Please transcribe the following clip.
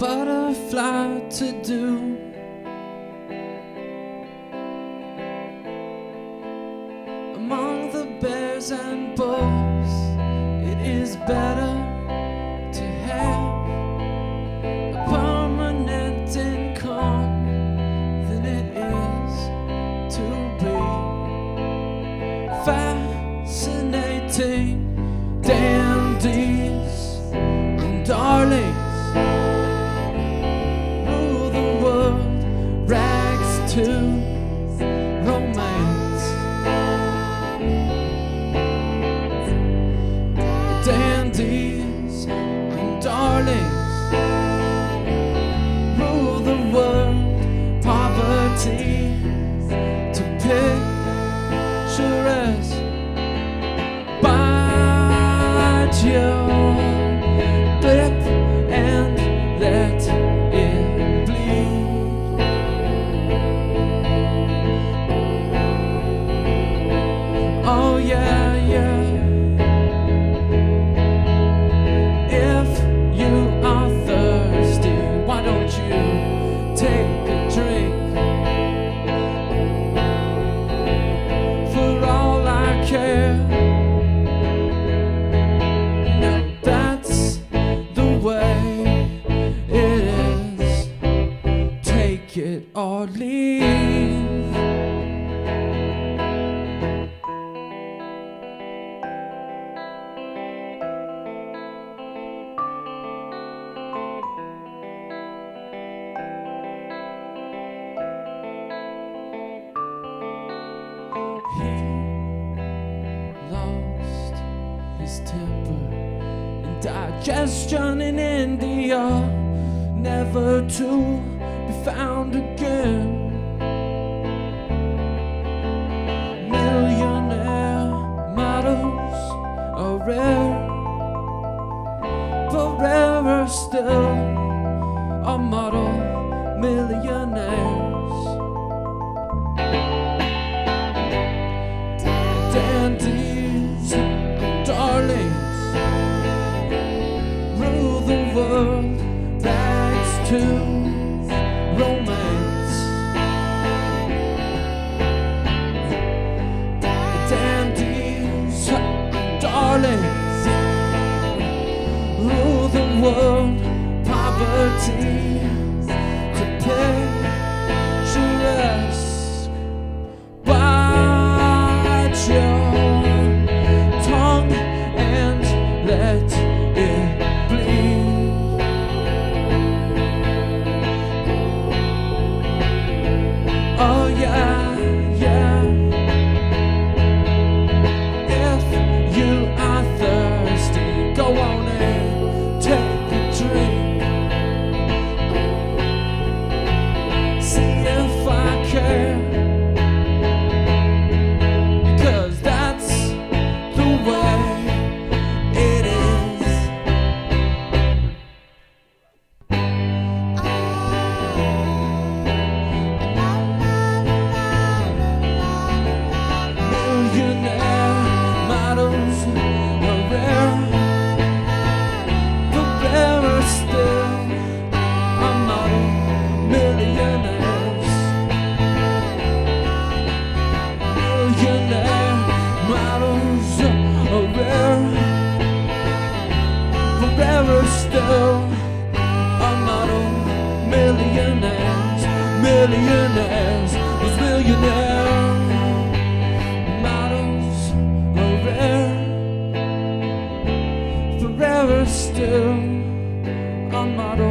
butterfly to do. Among the bears and bulls is better to have a permanent income than it is to be fascinating dandies and darling. And darling, Digestion in India, never to be found again. Millionaire models are rare, but rarer still a model millionaire. see. millionaires, those millionaire models are rare, forever still a model.